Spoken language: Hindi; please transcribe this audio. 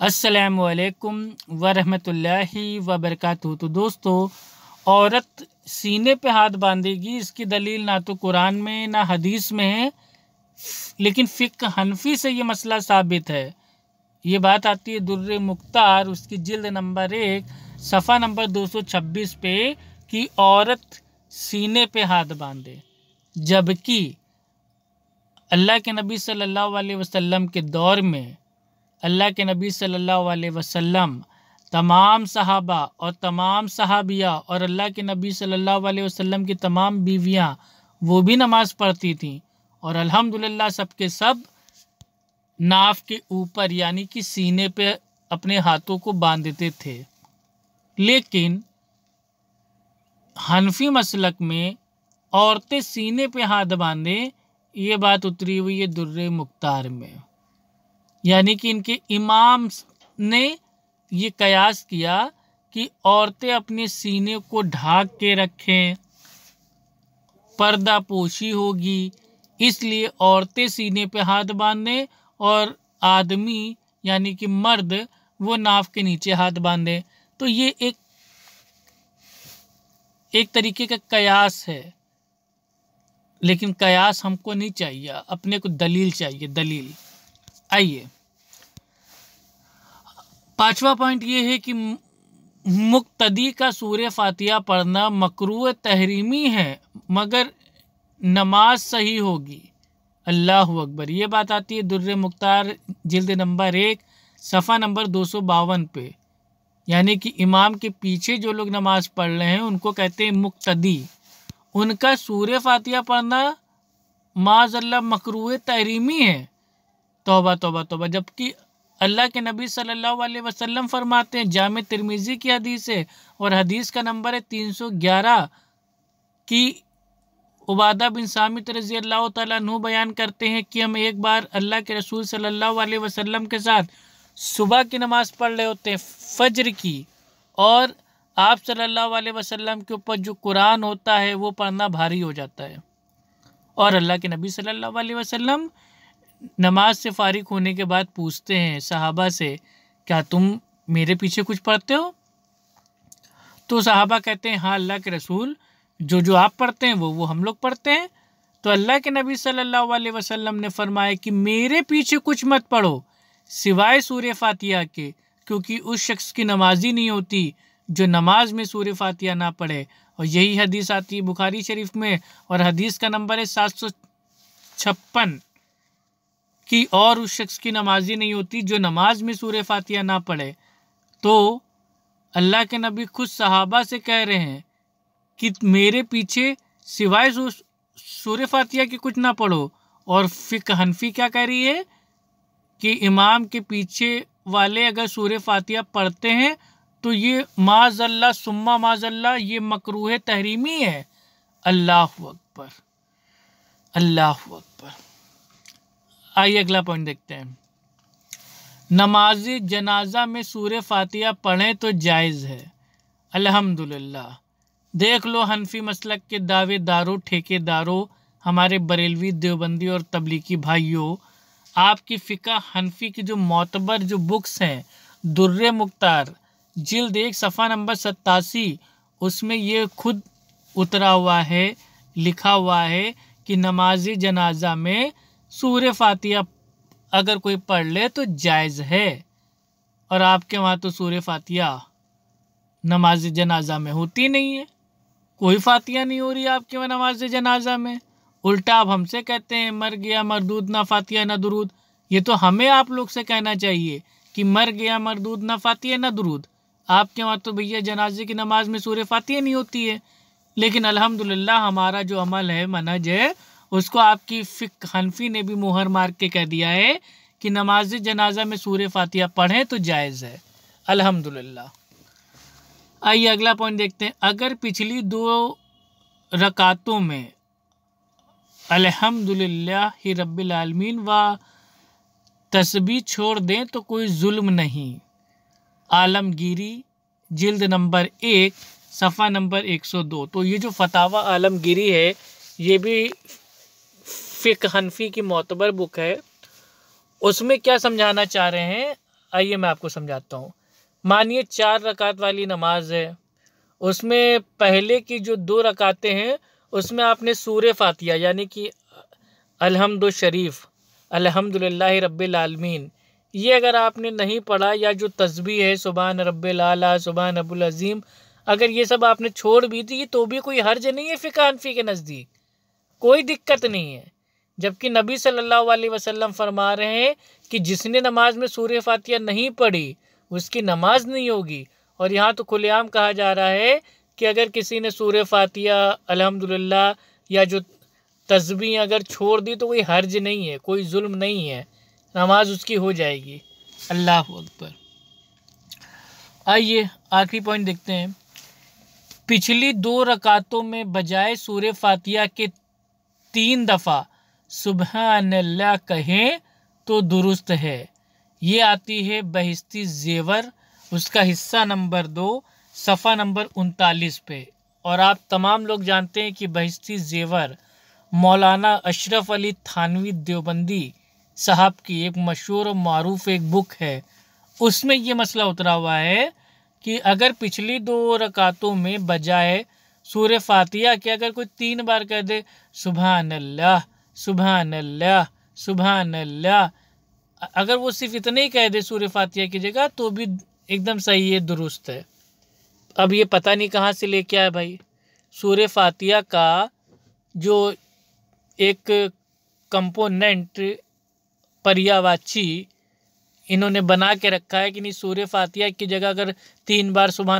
असलकम वरहमतुल्लाहि वबरकातुहू तो दोस्तों, औरत सीने पे हाथ बांधेगी, इसकी दलील ना तो कुरान में, ना हदीस में है। लेकिन फ़िक हनफी से ये मसला साबित है। ये बात आती है दुर्र मुख्तार, उसकी जिल्द नंबर एक, सफ़ा नंबर 226 पे कि औरत सीने पे हाथ बांधे। जबकि अल्लाह के नबी सल्लल्लाहु अलैहि वसल्लम के दौर में अल्लाह के नबी सल्लल्लाहु अलैहि वसल्लम, तमाम सहाबा और तमाम सहाबिया और अल्लाह के नबी सल्लल्लाहु अलैहि वसल्लम की तमाम बीवियाँ, वो भी नमाज़ पढ़ती थीं। और अल्हम्दुलिल्लाह सबके सब नाफ के ऊपर, यानी कि सीने पे अपने हाथों को बांधते थे। लेकिन हनफी मसलक में औरतें सीने पे हाथ बांधे, ये बात उतरी हुई है दुर्र मुख्तार में। यानी कि इनके इमाम ने ये कयास किया कि औरतें अपने सीने को ढाक के रखें, पर्दा पोशी होगी, इसलिए औरतें सीने पे हाथ बांधें और आदमी यानी कि मर्द वो नाव के नीचे हाथ बांधे। तो ये एक एक तरीके का कयास है। लेकिन कयास हमको नहीं चाहिए, अपने को दलील चाहिए, दलील। आइए। पांचवा पॉइंट ये है कि मुक्तदी का सूर्य फातिहा पढ़ना मकरू तहरीमी है, मगर नमाज़ सही होगी। अल्लाह अकबर। ये बात आती है दुर्र मुख्तार, जिल्द नंबर एक, सफ़ा नंबर दो सौ बावन पे। यानी कि इमाम के पीछे जो लोग नमाज़ पढ़ रहे हैं, उनको कहते हैं मुक्तदी। उनका सूर्य फातिहा पढ़ना माजल्ला मकरू तहरीमी है। तोबा तोबा तोबा। जबकि अल्लाह के नबी सल्लल्लाहु अलैहि वसल्लम फरमाते हैं, जाम तिरमिज़ी की हदीस है, और हदीस का नंबर है तीन सौ ग्यारह, की उबादा बिन सामित रज़ी अल्लाह तु बयान करते हैं कि हम एक बार अल्लाह के रसूल सल्लल्लाहु अलैहि वसल्लम के साथ सुबह की नमाज़ पढ़ रहे होते हैं, फज्र की, और आप सल्लल्लाहु अलैहि वसल्लम के ऊपर जो कुरान होता है, वो पढ़ना भारी हो जाता है। और अल्लाह के नबी सल्लल्लाहु अलैहि वसल्लम नमाज़ से फारिग होने के बाद पूछते हैं सहाबा से, क्या तुम मेरे पीछे कुछ पढ़ते हो? तो सहाबा कहते हैं हाँ अल्लाह के रसूल, जो जो आप पढ़ते हैं, वो वो हम लोग पढ़ते हैं। तो अल्लाह के नबी सल्लल्लाहु अलैहि वसल्लम ने फरमाया कि मेरे पीछे कुछ मत पढ़ो, सिवाय सूर्य फातिया के, क्योंकि उस शख्स की नमाजी नहीं होती जो नमाज़ में सूर्य फातिहा ना पढ़े। और यही हदीस आती है बुखारी शरीफ में, और हदीस का नंबर है सात सौ छप्पन। कि और उस शख्स की नमाजी नहीं होती जो नमाज़ में सूर्य फातिहा ना पढ़े। तो अल्लाह के नबी खुद सहाबा से कह रहे हैं कि मेरे पीछे सिवाय सूर्य फातिहा के कुछ ना पढ़ो। और फ़िक हनफी क्या कह रही है? कि इमाम के पीछे वाले अगर सूर्य फातिहा पढ़ते हैं तो ये माजल्ला, सुम्मा माजल्ला, ये मकरूह तहरीमी है। अल्लाह अकबर। अल्लाह अकबर। आइए अगला पॉइंट देखते हैं। नमाज़ जनाजा में सूर फातिहा पढ़ें तो जायज़ है। अल्हम्दुलिल्लाह। देख लो हनफी मसलक के दावेदारों ठेकेदारों, हमारे बरेलवी देवबंदी और तबलीगी भाइयों, आपकी फ़िका हनफी की जो मोतबर, जो बुक्स हैं, दुर्र मुख्तार, जिल्द एक सफ़ा नंबर सत्तासी, उसमें ये खुद उतरा हुआ है, लिखा हुआ है कि नमाज़ जनाजा में सूर्य फातिया अगर कोई पढ़ ले तो जायज़ है। और आपके वहाँ तो सूर्य फातिया नमाज़ जनाजा में होती नहीं है। कोई फातिहा नहीं हो रही आपके वहाँ नमाज़ जनाजा में। उल्टा आप हमसे कहते हैं, मर गया मरदूद, ना फातिया ना दुरूद। ये तो हमें आप लोग से कहना चाहिए कि मर गया मरदूद, ना फातिहा, ना दुरूद। आपके वहाँ तो भैया जनाजे की नमाज़ में सूर्य फातिहा नहीं होती है। लेकिन अल्हम्दुलिल्लाह हमारा जो अमल है मनज है उसको आपकी फ़िक हनफी ने भी मुहर मार के कह दिया है कि नमाज़ जनाजा में सूर्य फातिहा पढ़ें तो जायज़ है। अल्हम्दुलिल्लाह। आइए अगला पॉइंट देखते हैं। अगर पिछली दो रकातों में अल्हम्दुलिल्लाह ही रब्बिल आलमीन व तस्बी छोड़ दें तो कोई जुल्म नहीं। आलमगीरी जिल्द नंबर एक, सफ़ा नंबर 102 तो ये जो फतावा आलमगिरी है, ये भी फ़िक हनफी की मोतबर बुक है, उसमें क्या समझाना चाह रहे हैं? आइए मैं आपको समझाता हूँ। मानिए, चार रकात वाली नमाज़ है। उसमें पहले की जो दो रकातें हैं, उसमें आपने सूर्य फातिया यानी कि अलहमद शरीफ, अल्हम्दुलिल्लाह रबालमीन ये अगर आपने नहीं पढ़ा, या जो तस्बी है सुबहान रब्बिल आला सुबहान अबुल अगर ये सब आपने छोड़ भी दी तो भी कोई हर्ज नहीं है फ़िकानफ़ी के नज़दीक। कोई दिक्कत नहीं है। जबकि नबी सल्लल्लाहु अलैहि वसल्लम फरमा रहे हैं कि जिसने नमाज़ में सूर्य फातिया नहीं पढ़ी, उसकी नमाज़ नहीं होगी। और यहाँ तो खुलेआम कहा जा रहा है कि अगर किसी ने सूर्य फातिया अल्हम्दुलिल्लाह, या जो तस्बी अगर छोड़ दी तो कोई हर्ज नहीं है, कोई जुल्म नहीं है। नमाज़ उसकी हो जाएगी। अल्लाह अकबर। आइए, आखिरी पॉइंट देखते हैं। पिछली दो रकातों में बजाय सूर्य फातिया के तीन दफ़ा सुबह अल्लाह कहें तो दुरुस्त है। ये आती है बहिस्ती जेवर, उसका हिस्सा नंबर दो, सफ़ा नंबर उनतालीस पे। और आप तमाम लोग जानते हैं कि बहिस्ती जेवर मौलाना अशरफ अली थानवी देवबंदी साहब की एक मशहूर और मरूफ एक बुक है। उसमें ये मसला उतरा हुआ है कि अगर पिछली दो रकातों में बजाय सूर्य फातिया के अगर कोई तीन बार कह दे सुबह अल्लाह सुबह अल्लाह सुबह अल्लाह अगर वो सिर्फ़ इतने ही कह दे सूर्य फातिया की जगह तो भी एकदम सही है दुरुस्त है। अब ये पता नहीं कहाँ से लेके आया भाई। सूर्य फातिया का जो एक कंपोनेंट, पर्यावाची, इन्होंने बना के रखा है कि नहीं सूर्य फातिया की जगह अगर तीन बार सुबह